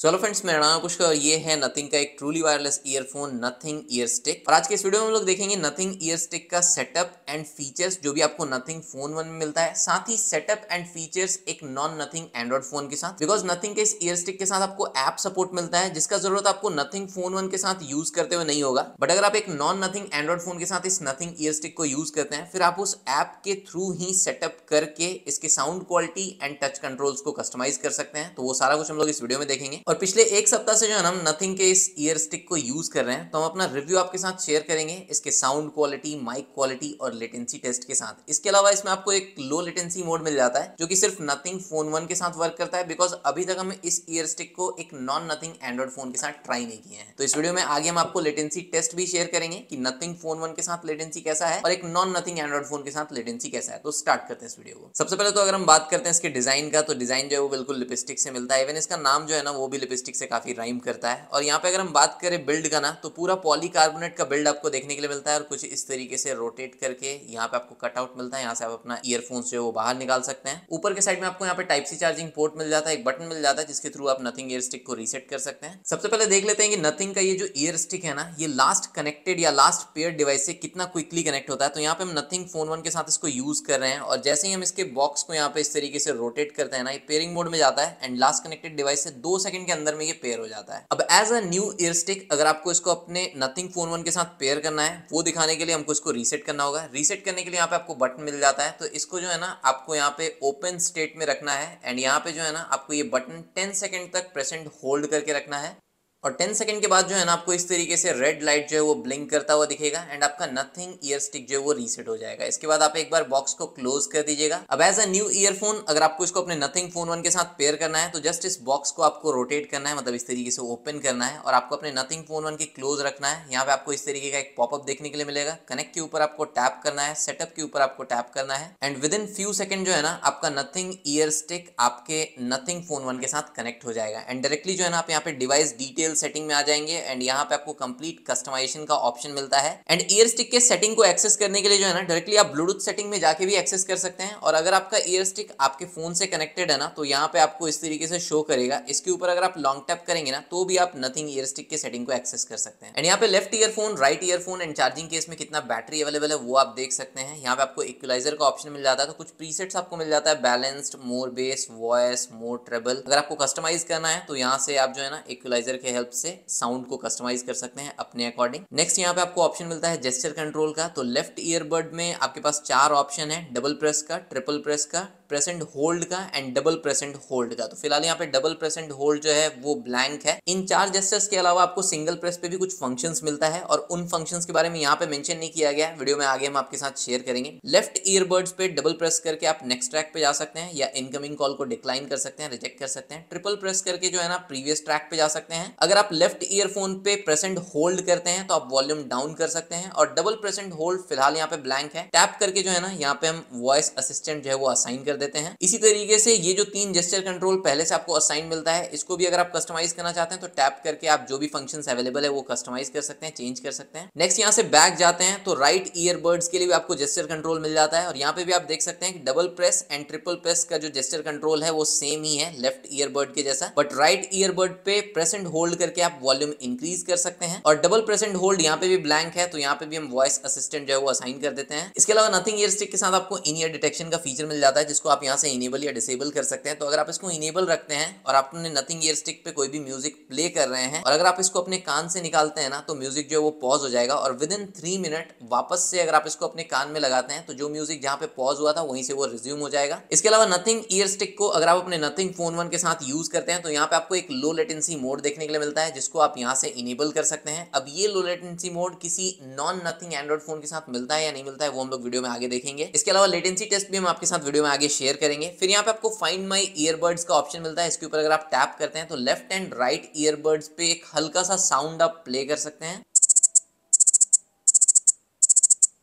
चलो फ्रेंड्स मेरा नाम कुछ और ये है नथिंग का एक truly wireless earphone Nothing Ear Stick और आज के इस वीडियो में हम लोग देखेंगे नथिंग ईयर स्टिक का सेटअप एंड फीचर्स जो भी आपको नथिंग फ़ोन वन में मिलता है। साथ ही सेटअप एंड फीचर्स एक नॉन नथिंग एंड्रॉइड फ़ोन के साथ। बिकॉज़ नथिंग के इस ईयर स्टिक के साथ आपको ऐप सपोर्ट मिलता है, जिसका ज़रूरत आपको नथिंग फ़ोन वन के साथ यूज़ करते हुए नहीं होगा। बट अगर आप एक नॉन नथिंग एंड्रॉइड फ़ोन के साथ इस नथिंग ईयर स्टिक को यूज़ करते हैं, फिर आप उस ऐप के थ्रू ही सेटअप करके इसके sound quality and touch controls को कस्टमाइज कर सकते हैं। तो वो सारा कुछ हम लोग इस वीडियो में देखेंगे। और पिछले एक सप्ताह से जो है हम नथिंग के इस ईयर स्टिक को यूज़ कर रहे हैं तो हम अपना रिव्यू आपके साथ शेयर करेंगे इसके साउंड क्वालिटी माइक क्वालिटी और लेटेंसी टेस्ट के साथ। इसके अलावा इसमें आपको एक लो लेटेंसी मोड मिल जाता है, जो कि सिर्फ़ नथिंग फ़ोन वन के साथ वर्क करता है बिकॉज़ अभी तक हम इस ईयर स्टिक को एक नॉन नथिंग एंड्रॉइड फ़ोन के साथ ट्राई नहीं किए हैं। तो इस वीडियो में आगे हम आपको लेटेंसी टेस्ट भी शेयर करेंगे, कि नथिंग फ़ोन वन के साथ लेटेंसी कैसा है और एक नॉन नथिंग एंड्रॉइड फ़ोन के साथ लेटेंसी कैसा है। तो स्टार्ट करते हैं इस वीडियो को। सबसे पहले तो अगर हम बात करते हैं इसके डिज़ाइन का तो डिज़ाइन जो है वो बिल्कुल लिपस्टिक से मिलता है। इवन इसका नाम जो है ना, वो भी लिपस्टिक से काफ़ी राइम करता है। और और यहाँ पे अगर हम बात करें बिल्ड का ना तो पूरा पॉलीकार्बोनेट का बिल्ड आपको देखने के लिए मिलता है और कुछ इस तरीके से रोटेट करके यहाँ पे आपको कटआउट मिलता है। यहाँ से आप अपना ईयरफोन जो है वो बाहर निकाल सकते हैं। ऊपर के साइड में आपको यहाँ पे टाइप सी चार्जिंग पोर्ट मिल जाता है, एक बटन मिल जाता है, जिसके थ्रू आप नथिंग ईयर स्टिक को रीसेट कर सकते हैं। सबसे पहले देख लेते हैं कि नथिंग का ये जो ईयर स्टिक है ना, ये लास्ट कनेक्टेड या लास्ट पेयर डिवाइस से कितना क्विकली कनेक्ट होता है। तो यहाँ पे हम नथिंग फ़ोन वन के साथ इसको यूज़ कर रहे हैं और जैसे ही हम इसके बॉक्स को यहाँ पे इस तरीके से रोटेट करते हैं ना, ये पेयरिंग मोड में जाता है। एंड लास्ट कनेक्टेड डिवाइस से दो सेकंड के अंदर में ये पेयर हो जाता है। अब as a new Ear Stick अगर आपको इसको अपने नथिंग फ़ोन वन के साथ पेयर करना है, वो दिखाने के लिए हमको इसको रीसेट करना होगा। रीसेट करने के लिए यहाँ पे आपको बटन मिल जाता है। तो इसको जो है ना, आपको यहाँ पे ओपन स्टेट में रखना है। एंड यहाँ पे जो है ना, आपको ये बटन टेन सेकेंड तक प्रेसेंट होल्ड करके रखना है। और 10 सेकंड के बाद जो है ना, आपको इस तरीके से रेड लाइट जो है वो ब्लिंक करता हुआ दिखेगा एंड आपका नथिंग ईयर स्टिक जो है वो रीसेट हो जाएगा। इसके बाद आप एक बार बॉक्स को क्लोज कर दीजिएगा। अब एज अ न्यू ईयरफोन अगर आपको इसको अपने नथिंग फ़ोन वन के साथ पेयर करना है तो जस्ट इस बॉक्स को आपको रोटेट करना है मतलब इस तरीके से ओपन करना है और आपको अपने नथिंग फ़ोन वन की क्लोज रखना है। यहाँ पे आपको इस तरीके का एक पॉपअप देखने के लिए मिलेगा। कनेक्ट के ऊपर आपको टैप करना है सेटअप के ऊपर आपको टैप करना है and within few second जो है ना, आपका नथिंग ईयर स्टिक आपके नथिंग फ़ोन वन के साथ कनेक्ट हो जाएगा। एंड डायरेक्टली जो है ना, आप यहाँ पे डिवाइस डिटेल सेटिंग में आ जाएँगे जाएँगे एंड यहाँ पे आपको कंप्लीट कस्टमाइजेशन का ऑप्शन मिलता है एंड ईयर स्टिक के सेटिंग को एक्सेस करने के लिए जो है ना डायरेक्टली आप ब्लूटूथ सेटिंग में जाके भी एक्सेस कर सकते हैं और अगर आपका ईयर स्टिक आपके फ़ोन से कनेक्टेड है ना तो यहाँ पे आपको इस तरीके से शो करेगा। इसके ऊपर अगर आप लॉन्ग टैप करेंगे ना तो भी आप नथिंग ईयर स्टिक के सेटिंग को एक्सेस कर सकते हैं। एंड यहाँ पे left earphone right earphone and charging case में कितना बैटरी अवेलेबल है, वो आप देख सकते हैं। यहाँ पे आपको इक्वलाइजर का ऑप्शन मिल जाता है तो कुछ प्रीसेट्स आपको मिल जाता है balanced more bass voice more treble अगर आपको कस्टमाइज करना है तो यहाँ से आप जो है ना इक्वलाइजर के हेल्प से साउंड को कस्टमाइज कर सकते हैं अपने अकॉर्डिंग नेक्स्ट यहाँ पे आपको ऑप्शन मिलता है जेस्टर कंट्रोल का तो लेफ़्ट ईयरबड में आपके पास चार ऑप्शन है डबल प्रेस का ट्रिपल प्रेस का प्रेसेंट होल्ड का and double press and hold का। तो फ़िलहाल यहाँ पे डबल प्रेसेंट होल्ड जो है, वो ब्लैंक है। इन चार जेस्टर्स के अलावा आपको सिंगल प्रेस पे भी कुछ फ़ंक्शंस मिलता है और उन फ़ंक्शंस के बारे में यहाँ पे मेंशन नहीं किया गया। वीडियो में आगे हम आपके साथ शेयर करेंगे। लेफ़्ट ईयरबड्स पे डबल प्रेस करके आप नेक्स्ट ट्रैक पे जा सकते हैं या इनकमिंग कॉल को डिक्लाइन कर सकते हैं रिजेक्ट कर सकते हैं। ट्रिपल प्रेस करके जो है ना प्रीवियस ट्रैक पे जा सकते हैं। अगर आप लेफ़्ट ईयरफोन पे प्रेसेंट होल्ड करते हैं तो आप वॉल्यूम डाउन कर सकते हैं और डबल प्रेसेंट होल्ड फ़िलहाल यहाँ पे ब्लैंक है। टैप करके जो है ना, यहाँ पे हम वॉइस असिस्टेंट जो है, वो असाइन कर देते हैं। इसी तरीके से ये जो तीन जेस्टर कंट्रोल पहले से आपको असाइन मिलता है, इसको भी अगर आप कस्टमाइज करना चाहते हैं तो टैप करके आप जो भी फ़ंक्शंस अवेलेबल है, वो कस्टमाइज कर सकते हैं चेंज कर सकते हैं। नेक्स्ट यहाँ से बैक जाते हैं तो राइट ईयरबर्ड्स के लिए भी आपको जेस्टर कंट्रोल मिल जाता है। और यहाँ पे भी आप देख सकते हैं कि double press and triple press का जो जेस्टर कंट्रोल है, वो सेम ही है लेफ़्ट ईयरबर्ड के जैसा। बट राइट ईयरबर्ड पे प्रेस एंड होल्ड करके आप वॉल्यूम इंक्रीज कर सकते हैं। और डबल प्रेस एंड होल्ड यहाँ पे भी ब्लैंक है तो यहाँ पे भी हम वॉइस असिस्टेंट जो है, वो असाइन कर देते हैं। इसके अलावा नथिंग ईयर स्टिक के साथ आपको इन ईयर डिटेक्शन का फीचर मिल जाता है, जिसको आप यहाँ से इनेबल या डिसेबल कर सकते हैं। तो अगर आप इसको इनेबल रखते हैं और आप अपने नथिंग ईयर स्टिक पे कोई भी म्यूज़िक प्ले कर रहे हैं और अगर आप इसको अपने कान से निकालते हैं ना तो म्यूज़िक जो है वो पॉज हो जाएगा और विद इन थ्री मिनट वापस से अगर आप इसको अपने कान में लगाते हैं तो जो म्यूज़िक जहाँ पे पॉज हुआ था, वहीं से वो रिज्यूम हो जाएगा। इसके अलावा नथिंग ईयर स्टिक को अगर आप अपने नथिंग फ़ोन वन के साथ यूज़ करते हैं तो यहाँ पे आपको एक लो लेटेंसी मोड देखने के लिए मिलता है, जिसको आप यहाँ से इनेबल कर सकते हैं। अब ये लो लेटेंसी मोड किसी नॉन नथिंग एंड्रॉइड फ़ोन के साथ मिलता है या नहीं मिलता है, वो हम लोग वीडियो में आगे देखेंगे। इसके अलावा लेटेंसी टेस्ट भी हम आपके साथ वीडियो में आगे शेयर करेंगे। फिर यहाँ पे आपको फाइंड माई ईयरबड्स का ऑप्शन मिलता है। इसके ऊपर अगर आप टैप करते हैं तो लेफ़्ट एंड राइट ईयरबड्स पे एक हल्का सा साउंड आप प्ले कर सकते हैं।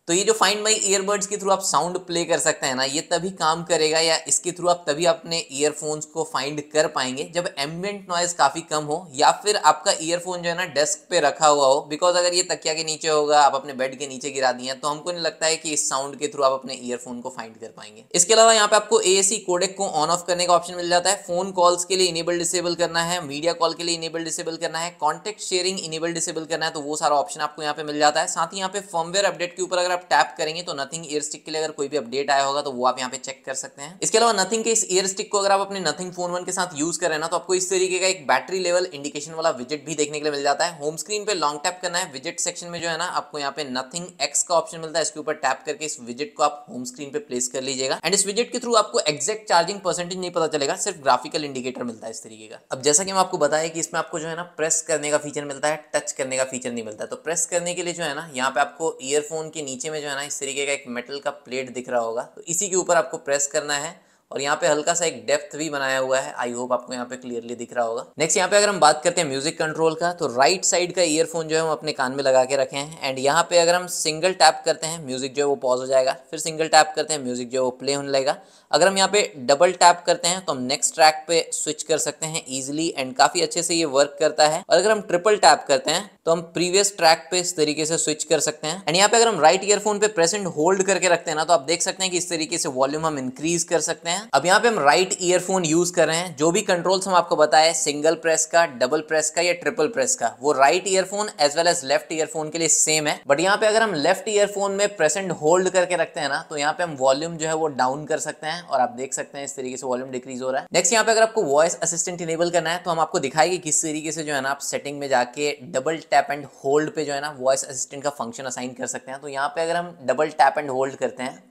तो ये जो फाइंड माई ईयरबड्स के थ्रू आप साउंड प्ले कर सकते हैं ना, ये तभी काम करेगा या इसके थ्रू आप तभी अपने ईयरफोन्स को फाइंड कर पाएँगे जब एम्बियंट नॉइज़ काफ़ी कम हो या फिर आपका ईयरफोन जो है ना डेस्क पे रखा हुआ हो। बिकॉज़ अगर ये तकिया के नीचे होगा, आप अपने बेड के नीचे गिरा दिए तो हमको नहीं लगता है कि इस साउंड के थ्रू आप अपने ईयरफोन को फाइंड कर पाएँगे। इसके अलावा यहाँ पे आपको ए कोडेक को ऑन ऑफ़ करने का ऑप्शन मिल जाता है। फ़ोन कॉल्स के लिए इनेबल डिसेबल करना है मीडिया कॉल के लिए इनेबल डिसेबल करना है कॉन्टेक्ट शेयरिंग इनेबल डिसेबल करना है तो वो सारा ऑप्शन आपको यहाँ पे मिल जाता है। साथ ही यहाँ पे फॉर्मवेयर अपडेट के ऊपर अगर आप टैप करेंगे तो नथिंग ईयर स्टिक के लिए अगर कोई भी अपडेट आया होगा तो वो आप यहाँ पे चेक कर सकते हैं। इसके अलावा नथिंग के इस ईयर स्टिक को अगर आप अपने नथिंग फ़ोन वन के साथ यूज़ करें ना तो आपको इस तरीके का एक बैटरी लेवल इंडिकेशन वाला विज़िट भी देखने के लिए मिल जाता है। होम स्क्रीन पे लॉन्ग टैप करना है विज़िट सेक्शन में जो है ना, आपको यहाँ पे नथिंग एक्स का ऑप्शन मिलता है। इसके ऊपर टैप करके इस विज़िट को आप होम स्क्रीन पे प्लेस कर लीजिएगा। एंड इस विज़िट के थ्रू आपको एक्जैक्ट चार्जिंग परसेंटेज नहीं पता चलेगा, सिर्फ़ ग्राफिकल इंडिकेटर मिलता है इस तरीके का। अब जैसा कि मैं आपको बताया कि इसमें आपको जो है ना प्रेस करने का फीचर मिलता है टच करने का फीचर नहीं मिलता है। तो प्रेस करने के लिए जो है ना, यहाँ पे आपको ईयरफोन के नीचे में जो है ना इस तरीके का एक मेटल का प्लेट दिख रहा होगा तो इसी के ऊपर आपको प्रेस करना है। और यहाँ पे हल्का सा एक डेप्थ भी बनाया हुआ है। आई होप आपको यहाँ पे क्लियरली दिख रहा होगा। नेक्स्ट यहाँ पे अगर हम बात करते हैं म्यूज़िक कंट्रोल का तो राइट साइड का ईयरफोन जो है हम अपने कान में लगा के रखे हैं। एंड यहाँ पे अगर हम सिंगल टैप करते हैं म्यूज़िक जो है वो पॉज हो जाएगा। फिर सिंगल टैप करते हैं म्यूज़िक जो है वो प्ले होने लगेगा। अगर हम यहाँ पे डबल टैप करते हैं तो हम नेक्स्ट ट्रैक पे स्विच कर सकते हैं इजिली एंड काफ़ी अच्छे से ये वर्क करता है। और अगर हम ट्रिपल टैप करते हैं तो हम प्रीवियस ट्रैक पे इस तरीके से स्विच कर सकते हैं। एंड यहाँ पे अगर हम राइट ईयरफोन पे प्रेस एंड होल्ड करके रखते हैं ना तो आप देख सकते हैं कि इस तरीके से वॉल्यूम हम इंक्रीज कर सकते हैं। अब यहाँ पे हम राइट ईयरफोन यूज़ कर रहे हैं। जो भी कंट्रोल्स हम आपको बताए सिंगल प्रेस का डबल प्रेस का या ट्रिपल प्रेस का, वो right earphone as well as left earphone के लिए सेम है। बट यहाँ पे अगर हम लेफ़्ट ईयरफोन में प्रेस एंड होल्ड करके रखते हैं ना तो यहाँ पे हम वॉल्यूम जो है वो डाउन कर सकते हैं और आप देख सकते हैं इस तरीके से वॉल्यूम डिक्रीज हो रहा है। नेक्स्ट यहाँ पे अगर आपको वॉइस असिस्टेंट इनेबल करना है तो हम आपको दिखाएँगे किस तरीके से जो है ना आप सेटिंग में जाके डबल टैप एंड होल्ड पे जो है ना वॉइस असिस्टेंट का फ़ंक्शन असाइन कर सकते हैं। तो यहाँ पे अगर हम डबल टैप एंड होल्ड करते हैं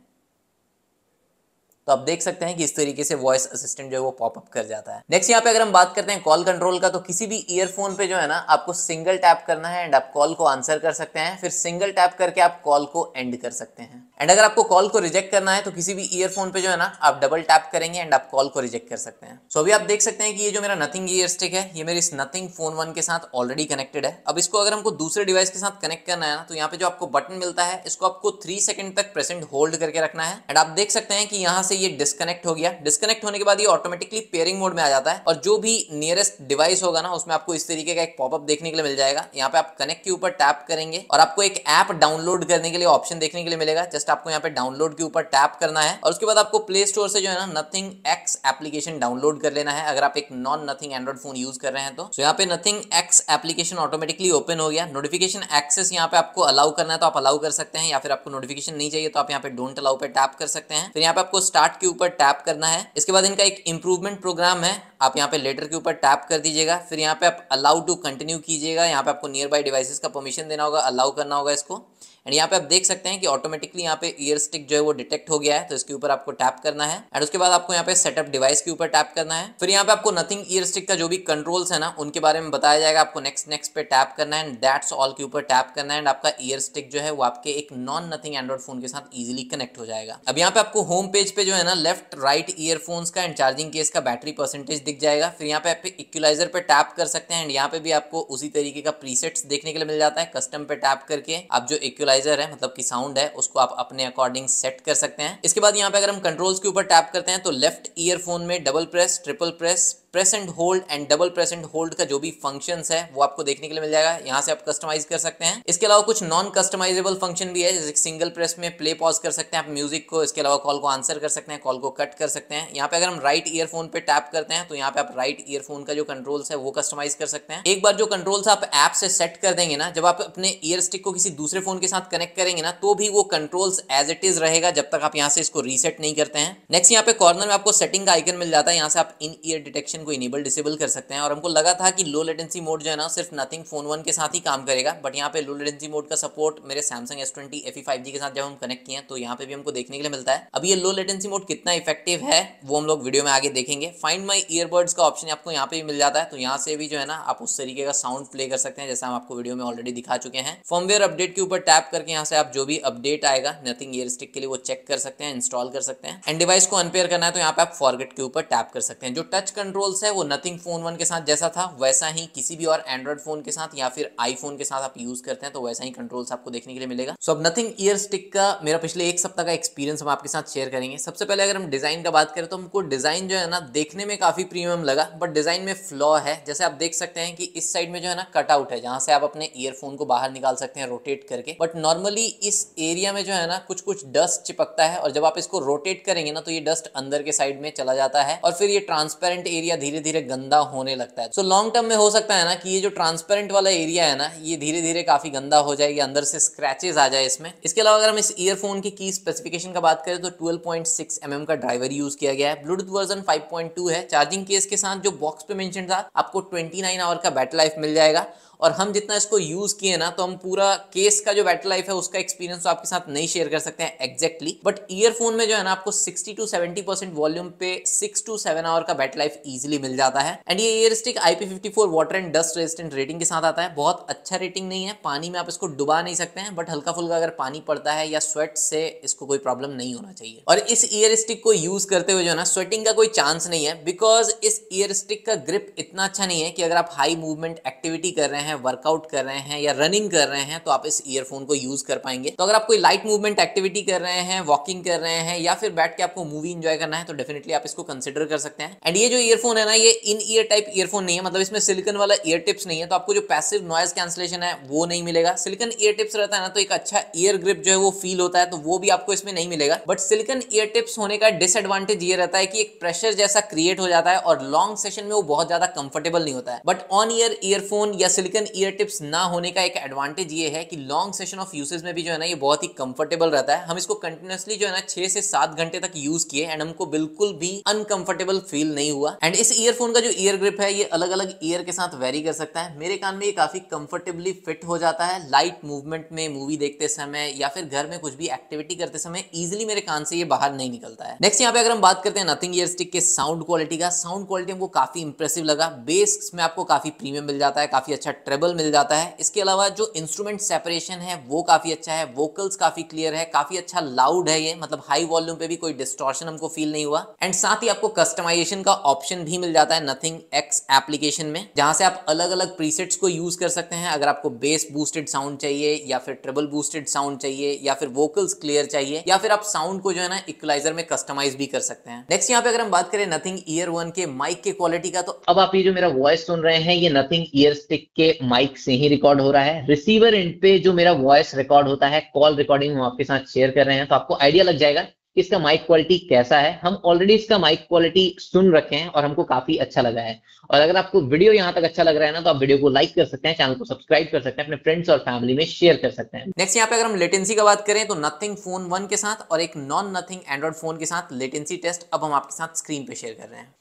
तो आप देख सकते हैं कि इस तरीके से वॉइस असिस्टेंट जो है वो पॉपअप कर जाता है। नेक्स्ट यहाँ पे अगर हम बात करते हैं कॉल कंट्रोल का तो किसी भी ईयरफोन पे जो है ना, आपको सिंगल टैप करना है एंड आप कॉल को आंसर कर सकते हैं। फिर सिंगल टैप करके आप कॉल को एंड कर सकते हैं। एंड अगर आपको कॉल को रिजेक्ट करना है तो किसी भी ईयरफोन पे जो है ना आप डबल टैप करेंगे एंड आप कॉल को रिजेक्ट कर सकते हैं। सो so, अभी आप देख सकते हैं कि ये जो मेरा नथिंग ईयर स्टिक है ये मेरी इस नथिंग फ़ोन वन के साथ ऑलरेडी कनेक्टेड है। अब इसको अगर हमको दूसरे डिवाइस के साथ कनेक्ट करना है ना तो यहाँ पे जो आपको बटन मिलता है इसको आपको थ्री सेकंड तक प्रेसेंट होल्ड करके रखना है। एंड आप देख सकते हैं कि यहाँ से ये डिस्कनेक्ट हो गया। डिस्कनेक्ट होने के बाद ये ऑटोमेटिकली पेयरिंग मोड में आ जाता है। और जो भी नियरेस्ट डिवाइस होगा ना उसमें आपको इस तरीके का एक पॉपअप देखने के लिए मिल जाएगा। यहाँ पे आप कनेक्ट के ऊपर टैप करेंगे और आपको एक ऐप डाउनलोड करने के लिए ऑप्शन देखने के लिए मिलेगा। जस्ट आपको यहाँ पे डाउनलोड के ऊपर टैप करना है और उसके बाद आपको प्ले स्टोर से जो है ना नथिंग एक्स एप्लीकेशन डाउनलोड कर लेना है। अगर आप एक non Nothing Android phone use कर रहे हैं तो। so, यहाँ पे Nothing X application automatically open हो गया। नोटिफिकेशन एक्सेस यहाँ पे आपको अलाउ करना है तो आप अलाउ कर सकते हैं या फिर आपको नोटिफिकेशन नहीं चाहिए तो आप यहाँ पे डोंट अलाउ पे टैप कर सकते हैं। फिर यहाँ पे आपको स्टार्ट के ऊपर टैप करना है। इसके बाद इनका एक इंप्रूवमेंट प्रोग्राम है। आप यहाँ पे लेटर के ऊपर टैप कर दीजिएगा। फिर यहाँ पे आप अलाउ टू कंटिन्यू कीजिएगा। यहाँ पे आपको नियर बाई डिवाइसेस का परमिशन देना होगा अलाउ करना होगा इसको। एंड यहाँ पे आप देख सकते हैं कि ऑटोमेटिकली यहाँ पे ईयर स्टिक जो है वो डिटेक्ट हो गया है तो इसके ऊपर आपको टैप करना है। एंड उसके बाद आपको यहाँ पे सेटअप डिवाइस के ऊपर टैप करना है। फिर यहाँ पे आपको नथिंग ईयर स्टिक का जो भी कंट्रोल्स है ना, उनके बारे में बताया जाएगा। आपको नेक्स्ट नेक्स्ट पे टैप करना है एंड दैट्स ऑल के ऊपर टैप करना है। एंड आपका ईयर स्टिक जो है वो आपके एक नॉन नथिंग एंड्रॉइड फ़ोन के साथ इजिली कनेक्ट हो जाएगा। अब यहाँ पे आपको होम पेज पे जो है ना लेफ़्ट राइट ईयरफोन्स का एंड चार्जिंग केस का बैटरी परसेंटेज दिख जाएगा। फिर यहाँ पे आप इक्वलाइजर पे टैप कर सकते हैं। एंड यहाँ पे भी आपको उसी तरीके का प्रीसेट्स देखने के लिए मिल जाता है। कस्टम पे टैप करके आप जो इक्वलाइजर है मतलब कि साउंड है, उसको आप अपने अकॉर्डिंग सेट कर सकते हैं। इसके बाद यहाँ पे अगर हम कंट्रोल्स के ऊपर टैप करते हैं तो लेफ़्ट ईयरफोन में double press triple press press and hold and double press and hold का जो भी फ़ंक्शन है, वो आपको देखने के लिए मिल जाएगा। यहाँ से आप कस्टमाइज कर सकते हैं। इसके अलावा कुछ नॉन कस्टमाइजेबल फ़ंक्शन भी है, जैसे सिंगल प्रेस में प्ले पॉज कर सकते हैं आप म्यूज़िक को, इसके अलावा कॉल को आंसर कर सकते हैं कॉल को कट कर सकते हैं। यहाँ पे अगर हम राइट ईयरफोन पे टैप करते हैं तो यहाँ पे आप राइट ईयरफोन का जो कंट्रोल्स है, वो कस्टमाइज कर सकते हैं। एक बार जो कंट्रोल्स आप ऐप से सेट कर देंगे ना, जब आप अपने ईयर स्टिक को किसी दूसरे फ़ोन के साथ कनेक्ट करेंगे ना तो भी वो कंट्रोल्स एज इट इज़ रहेगा जब तक आप यहाँ से इसको रीसेट नहीं करते हैं। नेक्स्ट यहाँ पे कॉर्नर में आपको सेटिंग का आइकन मिल जाता है। यहाँ से आप इन ईयर डिटेक्शन को इनेबल डिसेबल कर सकते हैं। और हमको लगा था कि लो लेटेंसी मोड जो है ना, सिर्फ़ नथिंग फ़ोन वन के साथ ही काम करेगा। बट यहाँ पे लो लेटेंसी मोड का सपोर्ट मेरे Samsung S twenty F five G के साथ जब हम कनेक्ट किए तो यहाँ पे भी हमको देखने के लिए मिलता है। अब ये लो लेटेंसी मोड कितना इफ़ेक्टिव है, वो हम लोग वीडियो में आगे देखेंगे। फाइंड माई ईयरबड्स का ऑप्शन आपको यहाँ पे भी मिल जाता है। तो यहाँ से भी जो है ना, आप उस तरीके का साउंड प्ले कर सकते हैं, जैसा हम आपको वीडियो में ऑलरेडी दिखा चुके हैं। फॉर्मवेयर अपडेट के ऊपर टैप करके यहाँ से आप जो भी अपडेट आएगा नथिंग ईयर स्टिक के लिए वो चेक कर सकते हैं इंस्टॉल कर सकते हैं। एंड डिवाइस को अनपेयर करना है तो यहाँ पे आप फॉरगेट के ऊपर टैप कर सकते हैं। जो टच कंट्रोल कंट्रोल्स है, वो नथिंग फ़ोन वन के साथ जैसा था, वैसा ही किसी भी और एंड्रॉइड फ़ोन के साथ या फिर आईफोन के साथ आप यूज़ करते हैं तो वैसा ही कंट्रोल्स आपको देखने के लिए मिलेगा। सो अब नथिंग ईयर स्टिक का मेरा पिछले एक सप्ताह का एक्सपीरियंस हम आपके साथ शेयर करेंगे। सबसे पहले अगर हम डिज़ाइन का बात करें तो हमको डिज़ाइन जो है ना, देखने में काफ़ी प्रीमियम लगा बट डिज़ाइन में फ्लॉ है। जैसे आप देख सकते हैं कि इस साइड में जो है ना कटआउट है, जहाँ से आप अपने ईयरफोन को बाहर निकाल सकते हैं रोटेट करके। बट नॉर्मली इस एरिया में जो है ना कुछ कुछ डस्ट चिपकता है, और जब आप इसको रोटेट करेंगे ना तो ये डस्ट अंदर के साइड में चला जाता है, और फिर ये ट्रांसपेरेंट एरिया धीरे धीरे गंदा होने लगता है। सो लॉन्ग टर्म में हो सकता है ना कि ये जो ट्रांसपेरेंट वाला एरिया है ना, ये धीरे धीरे काफ़ी गंदा हो जाएगी अंदर से स्क्रैचेस आ जाए इसमें। इसके अलावा अगर हम इस ईयरफोन की की स्पेसिफिकेशन का बात करें तो 12.6 mm का ड्राइवर यूज़ किया गया है। ब्लूटूथ वर्जन 5.2 है। चार्जिंग केस के साथ जो बॉक्स पे मेंशन था, आपको 29 आवर का बैटरी लाइफ मिल जाएगा। और हम जितना इसको यूज़ किए ना तो हम पूरा केस का जो बैटरी लाइफ है, उसका एक्सपीरियंस तो आपके साथ नहीं शेयर कर सकते हैं एग्जैक्टली बट ईयरफोन में जो है ना, आपको 60 टू 70 परसेंट वॉल्यूम पे 6 टू 7 आवर का बैटरी लाइफ इजीली मिल जाता है. एंड ये Ear Stick IP54 water and dust resistant rating के साथ आता है. बहुत अच्छा रेटिंग नहीं है. पानी में आप इसको डुबा नहीं सकते हैं बट हल्का फुल्का अगर पानी पड़ता है या स्वेट से इसको कोई प्रॉब्लम नहीं होना चाहिए. और इस ईयर स्टिक को यूज़ करते हुए जो है ना स्वेटिंग का कोई चांस नहीं है बिकॉज़ इस ईयर स्टिक का ग्रिप इतना अच्छा नहीं है कि अगर आप हाई मूवमेंट एक्टिविटी कर रहे हैं वर्कआउट कर रहे हैं या रनिंग कर रहे हैं तो आप इस ईयरफोन को यूज़ कर पाएँगे। तो अगर आप कोई लाइट मूवमेंट एक्टिविटी कर रहे हैं वॉकिंग कर रहे हैं या फिर बैठ के आपको मूवी इंजॉय करना है तो डेफिनेटली आप इसको कंसिडर कर सकते हैं। एंड ये जो ईयरफोन है ना, ये इन ईयर टाइप ईयरफोन नहीं है मतलब इसमें सिलिकन वाला ईयर टिप्स नहीं है तो आपको जो पैसिव नॉइज़ कैंसिलेशन है, वो नहीं मिलेगा। सिलिकन ईयर टिप्स रहता है ना तो एक अच्छा ईयर ग्रिप जो है वो फील होता है तो वो भी आपको इसमें नहीं मिलेगा। बट सिलिकन ईयर टिप्स होने का डिसएडवांटेज ये रहता है कि एक प्रेशर जैसा क्रिएट हो जाता है और लॉन्ग सेशन में वो बहुत ज़्यादा कंफर्टेबल नहीं होता है। बट ऑन ईयर ईयरफोन या सिलिकन ईयर टिप्स ना होने का एक एडवांटेज ये है कि लॉन्ग सेशन ऑफ़ यूसेज में भी जो है ना, ये बहुत ही कंफर्टेबल रहता है। हम इसको कंटिन्यूसली जो है ना, छह से सात घंटे तक यूज़ किए एंड हमको बिल्कुल भी अनकंफर्टेबल फील नहीं हुआ। एंड इस ईयरफोन का जो ईयर ग्रिप है, ये अलग अलग ईयर के साथ वेरी कर सकता है। मेरे कान में ये काफ़ी कंफर्टेबली फिट हो जाता है। लाइट मूवमेंट में मूवी देखते समय या फिर घर में कुछ भी एक्टिविटी करते समय इजिली मेरे कान से ये बाहर नहीं निकलता है। नेक्स्ट यहाँ पे अगर हम बात करते हैं नथिंग ईयर स्टिक के साउंड क्वालिटी का साउंड क्वालिटी हमको काफ़ी इंप्रेसिव लगा। बेस में आपको काफ़ी प्रीमियम मिल जाता है, काफ़ी अच्छा ट्रेबल मिल जाता है। इसके अलावा जो इंस्ट्रूमेंट सेपरेशन है, वो काफ़ी अच्छा है। वोकल्स काफ़ी क्लियर है। काफ़ी अच्छा लाउड है ये। मतलब हाई वॉल्यूम पे भी कोई डिस्टॉर्शन हमको फील नहीं हुआ। एंड साथ ही आपको कस्टमाइजेशन का ऑप्शन भी मिल जाता है नथिंग एक्स एप्लीकेशन में, जहाँ से आप अलग अलग प्रीसेट्स को यूज़ कर सकते हैं। अगर आपको बेस बूस्टेड साउंड चाहिए, या फिर ट्रिबल बूस्टेड साउंड चाहिए, या फिर वोकल्स क्लियर चाहिए, या फिर आप साउंड को जो है ना इक्वलाइजर में कस्टमाइज भी कर सकते हैं। नेक्स्ट यहाँ पे अगर हम बात करें नथिंग ईयर वन के माइक के क्वालिटी का तो अब आप ये जो मेरा वॉइस सुन रहे हैं, ये नथिंग ईयर स्टिक के माइक से ही रिकॉर्ड हो रहा है। रिसीवर एंड पे जो मेरा वॉइस रिकॉर्ड होता है कॉल रिकॉर्डिंग हम आपके साथ शेयर कर रहे हैं तो आपको आइडिया लग जाएगा कि इसका माइक क्वालिटी कैसा है। हम ऑलरेडी इसका माइक क्वालिटी सुन रखे हैं और हमको काफ़ी अच्छा लगा है। और अगर आपको वीडियो यहाँ तक अच्छा लग रहा है ना तो आप वीडियो को लाइक कर सकते हैं चैनल को सब्सक्राइब कर सकते हैं, अपने फ्रेंड्स और फैमिली में शेयर कर सकते हैं। नेक्स्ट यहाँ पे अगर हम लेटेंसी का बात करें तो नथिंग फ़ोन वन के साथ और एक नॉन नथिंग एंड्रॉइड फ़ोन के साथ लेटेंसी टेस्ट अब हम आपके साथ स्क्रीन पे शेयर कर रहे हैं।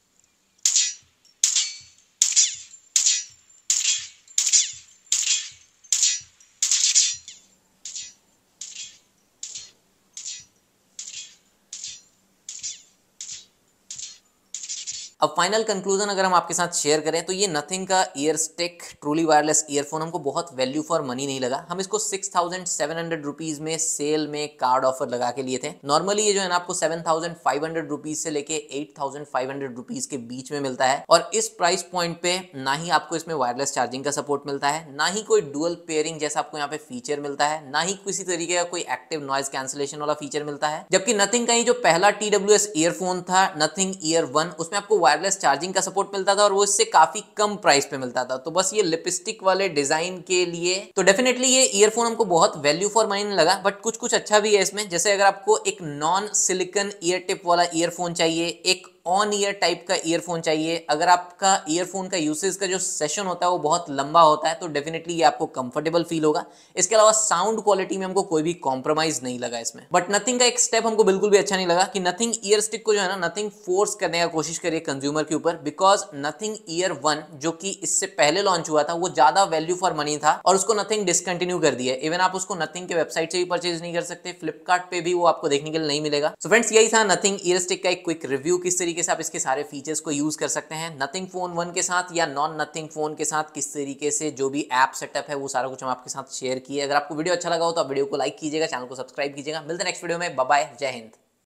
अब फाइनल कंक्लूजन अगर हम आपके साथ शेयर करें तो ये नथिंग का Ear Stick truly wireless earphone हमको बहुत वैल्यू फॉर मनी नहीं लगा। हम इसको six thousand seven hundred rupees में सेल में कार्ड ऑफ़र लगा के लिए थे। नॉर्मली ये जो है ना, आपको seven thousand five hundred rupees से लेके eight thousand five hundred rupees के बीच में मिलता है। और इस प्राइस पॉइंट पे ना ही आपको इसमें वायरलेस चार्जिंग का सपोर्ट मिलता है, ना ही कोई डुअल पेयरिंग जैसा आपको यहाँ पे फीचर मिलता है, ना ही किसी तरीके का कोई एक्टिव नॉइज़ कैंसिलेशन वाला फीचर मिलता है। जबकि नथिंग का ही जो पहला टी डब्ल्यू एस ईयरफोन था नथिंग ईयर वन उसमें आपको वायरलेस चार्जिंग का सपोर्ट मिलता था और वो इससे काफ़ी कम प्राइस पे मिलता था। तो बस ये लिपस्टिक वाले डिज़ाइन के लिए तो डेफिनेटली ये ईयरफोन हमको बहुत वैल्यू फॉर मनी लगा बट कुछ कुछ अच्छा भी है इसमें। जैसे अगर आपको एक नॉन सिलिकन ईयर टिप वाला ईयरफोन चाहिए, एक ऑन ईयर टाइप का ईयरफोन चाहिए। अगर आपका ईयरफोन का यूसेज का जो सेशन होता है, वो बहुत लंबा होता है तो डेफिनेटली ये आपको कंफर्टेबल फील होगा। इसके अलावा साउंड क्वालिटी में हमको कोई भी कॉम्प्रोमाइज नहीं लगा इसमें। बट नथिंग का एक स्टेप हमको बिल्कुल भी अच्छा नहीं लगा कि नथिंग ईयर स्टिक को जो है ना नथिंग फोर्स करने का कोशिश करिए कंज्यूमर के ऊपर बिकॉज़ नथिंग ईयर वन जो कि इससे पहले लॉन्च हुआ था, वो ज़्यादा वैल्यू फॉर मनी था और उसको नथिंग डिसकंटिन्यू कर दिया। इवन आप उसको नथिंग के वेबसाइट से भी परचेज नहीं कर सकते फ्लिपकार्ट भी वो आपको देखने के लिए नहीं मिलेगा। सो फ्रेंड्स यही था नथिंग ईयर स्टिक का एक क्विक रिव्यू किस तरीके से आप इसके सारे फीचर्स को यूज़ कर सकते हैं। नथिंग फ़ोन वन के साथ या नॉन नथिंग फ़ोन के साथ किस तरीके से जो भी ऐप सेटअप है, वो सारा कुछ हम आपके साथ शेयर किए। अगर आपको वीडियो अच्छा लगा हो तो आप वीडियो को लाइक कीजिएगा चैनल को सब्सक्राइब कीजिएगा। मिलते हैं नेक्स्ट वीडियो में। बाय जय हिंद।